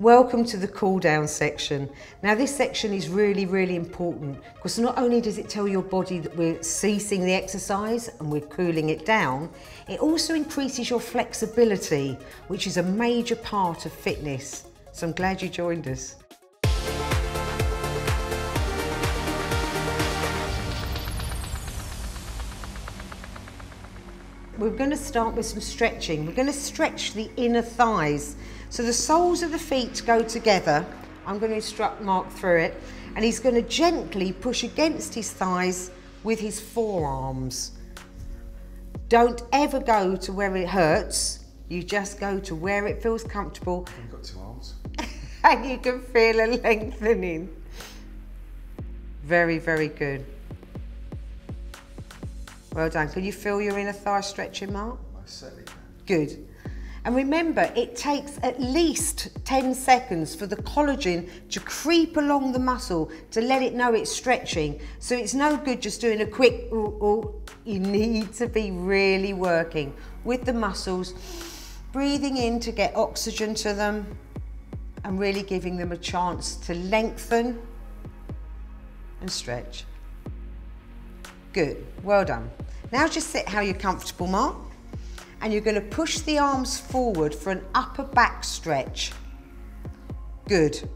Welcome to the cool down section. Now this section is really, really important because not only does it tell your body that we're ceasing the exercise and we're cooling it down, it also increases your flexibility, which is a major part of fitness. So I'm glad you joined us. We're going to start with some stretching. We're going to stretch the inner thighs. So the soles of the feet go together. I'm going to instruct Mark through it. And he's going to gently push against his thighs with his forearms. Don't ever go to where it hurts. You just go to where it feels comfortable. You've got two arms. and you can feel a lengthening. Very, very good. Well done. Can you feel your inner thigh stretching, Mark? I certainly can. Good. And remember, it takes at least 10 seconds for the collagen to creep along the muscle to let it know it's stretching. So it's no good just doing a quick ooh, ooh. You need to be really working with the muscles, breathing in to get oxygen to them and really giving them a chance to lengthen and stretch. Good, well done. Now just sit how you're comfortable, Mark and you're going to push the arms forward for an upper back stretch. Good.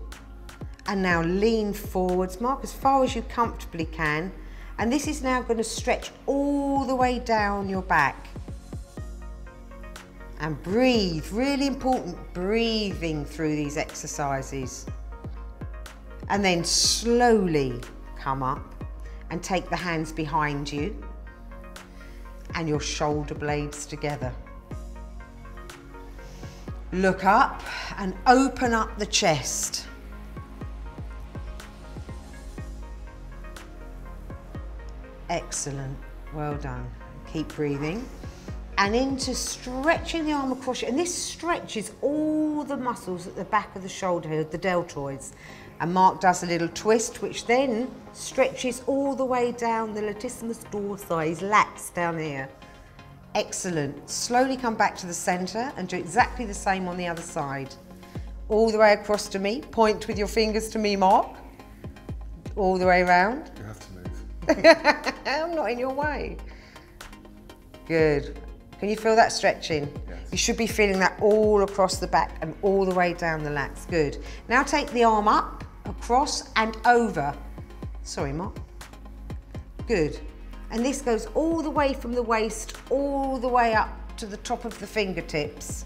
And now lean forwards, Mark, as far as you comfortably can. And this is now going to stretch all the way down your back. And breathe, really important, breathing through these exercises. And then slowly come up and take the hands behind you and your shoulder blades together. Look up and open up the chest. Excellent, well done. Keep breathing. And into stretching the arm across. And this stretches all the muscles at the back of the shoulder the deltoids. And Mark does a little twist, which then stretches all the way down the latissimus dorsi, his lats down here. Excellent. Slowly come back to the center and do exactly the same on the other side. All the way across to me. Point with your fingers to me, Mark. All the way around. You have to move. I'm not in your way. Good. Can you feel that stretching? Yes. You should be feeling that all across the back and all the way down the lats. Good. Now take the arm up, across and over. Sorry, Mark. Good. And this goes all the way from the waist, all the way up to the top of the fingertips.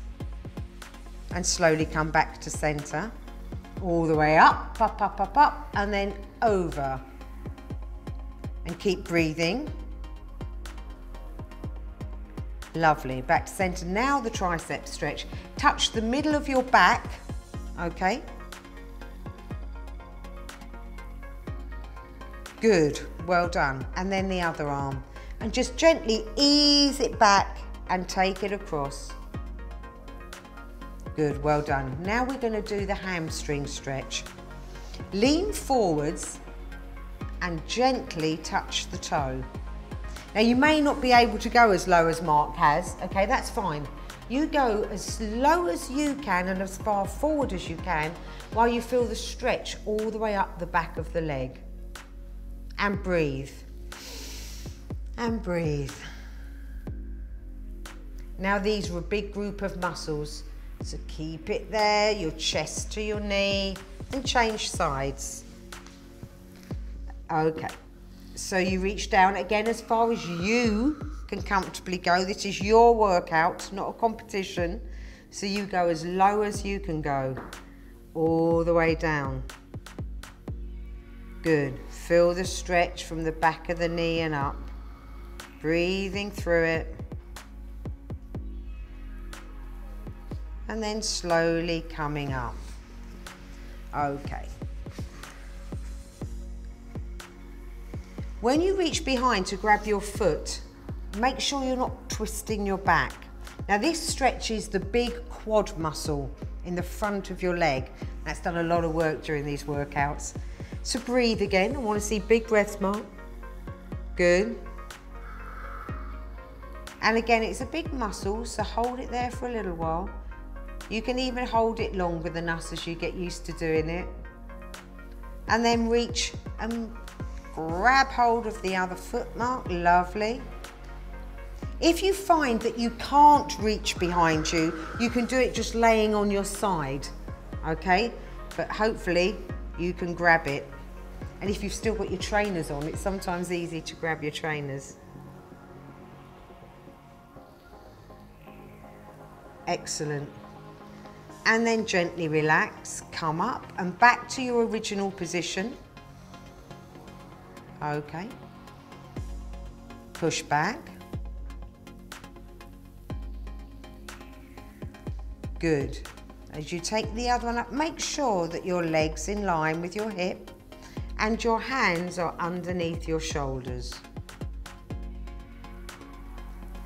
And slowly come back to center. All the way up, up, up, up, up, and then over. And keep breathing. Lovely, back to center. Now the tricep stretch. Touch the middle of your back, okay? Good, well done. And then the other arm. And just gently ease it back and take it across. Good, well done. Now we're gonna do the hamstring stretch. Lean forwards and gently touch the toe. Now you may not be able to go as low as Mark has, okay, that's fine. You go as low as you can and as far forward as you can while you feel the stretch all the way up the back of the leg and breathe. And breathe. Now these are a big group of muscles, so keep it there, your chest to your knee, and change sides. Okay, so you reach down again as far as you can comfortably go. This is your workout, not a competition. So you go as low as you can go, all the way down. Good. Feel the stretch from the back of the knee and up. Breathing through it. And then slowly coming up. Okay. When you reach behind to grab your foot, make sure you're not twisting your back. Now this stretches the big quad muscle in the front of your leg. That's done a lot of work during these workouts. So breathe again. I want to see big breaths, Mark. Good. And again, it's a big muscle, so hold it there for a little while. You can even hold it longer than us as you get used to doing it. And then reach and grab hold of the other foot mark, lovely. If you find that you can't reach behind you, you can do it just laying on your side, okay? But hopefully you can grab it. And if you've still got your trainers on, it's sometimes easy to grab your trainers. Excellent. And then gently relax, come up and back to your original position. Okay. Push back. Good. As you take the other one up, make sure that your leg's in line with your hip and your hands are underneath your shoulders.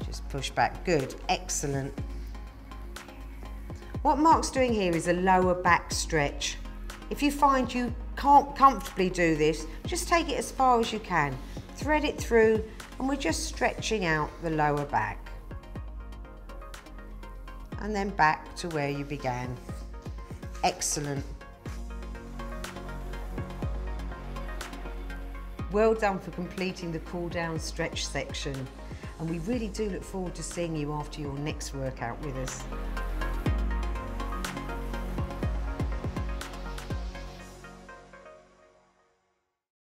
Just push back. Good. Excellent. What Mark's doing here is a lower back stretch. If you find you can't comfortably do this, just take it as far as you can. Thread it through and we're just stretching out the lower back. And then back to where you began. Excellent. Well done for completing the cool down stretch section. And we really do look forward to seeing you after your next workout with us.